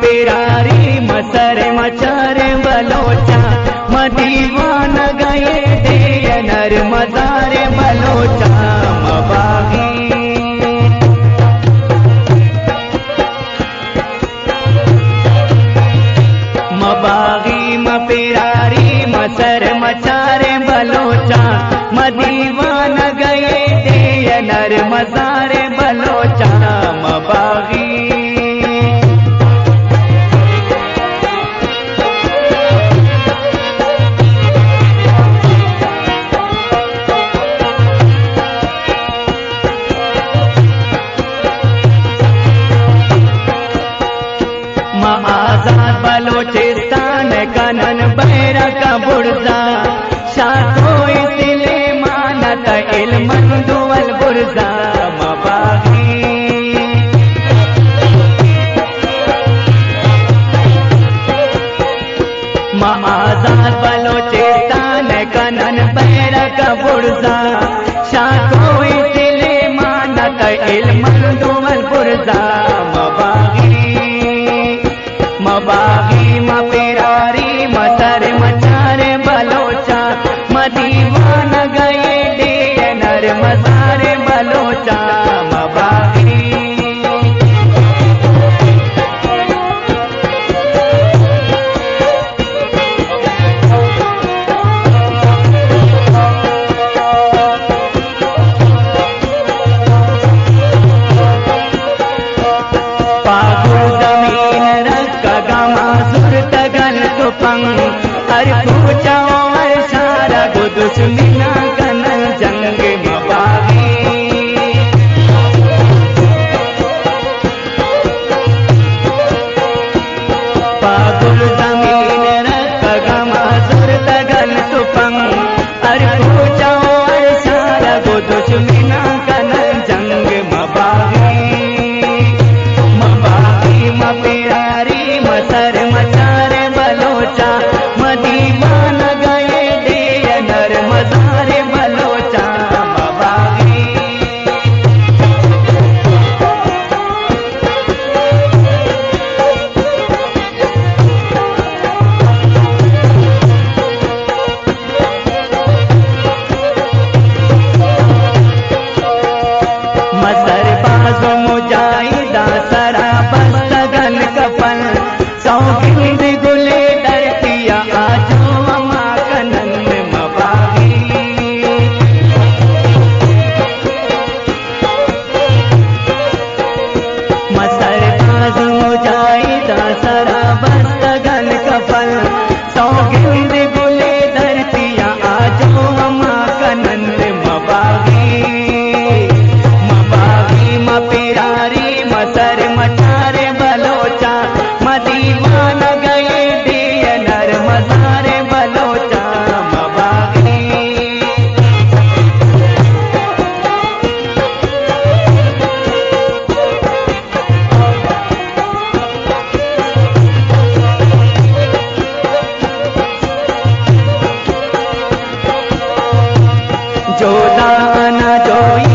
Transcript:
पेरारी मसरे मचारे बलोचा। मदीवान गए दे नर मजारे बलोचा। मबागी मबागी मपेरारी मसर मचारे बलोचा। मदीवान गए दे नर मजारे बलोचिस्तान कनन शाखो इसले मानत इल्मन दुवल बुर्जा मबागी आजाद बलोचिस्तान कनन बैर का बुर्जा शाखो इसले मानत इल्मन दुवल बुर्जा ಬದುಕು ನಿನಗ ಸಾಗಿದ जोदा अना जोई